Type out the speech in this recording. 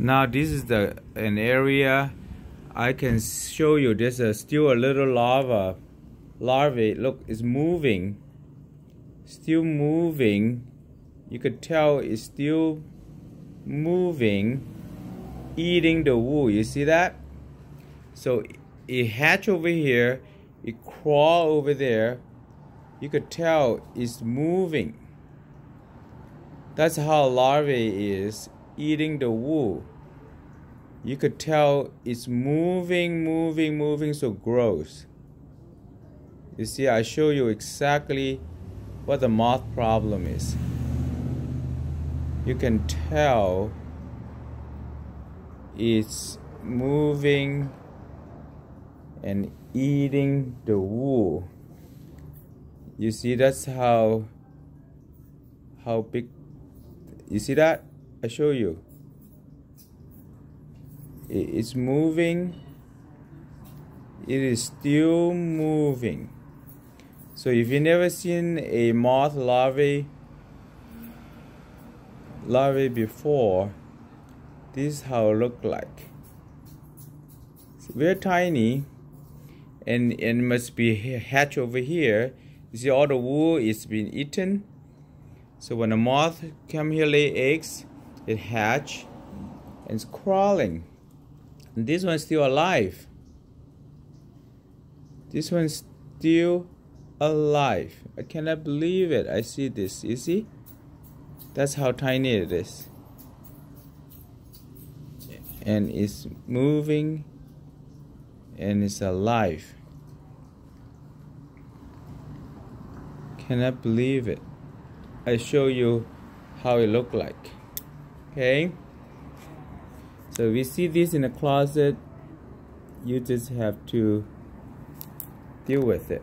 now this is the an area I can show you. There's a, still a little larva larvae. Look it's moving. Still moving. You could tell it's still moving eating the wool. You see that? So it hatch over here. It crawl over there. You could tell it's moving. That's how larvae is eating the wool you could tell it's moving moving moving so gross. You see I show you exactly what the moth problem is. You can tell it's moving and eating the wool. You see that's how how big you see that I show you. It's moving. It is still moving. So if you never seen a moth larvae larvae before this is how it look like. It's very tiny and it must be hatch over here. You see all the wool is been eaten. So when a moth come here lay eggs it hatch and it's crawling. And this one's still alive. This one's still alive. I cannot believe it. I see this. You see? That's how tiny it is. And it's moving and it's alive. Cannot believe it. I show you how it look like okay. So we see this in the closet. You just have to deal with it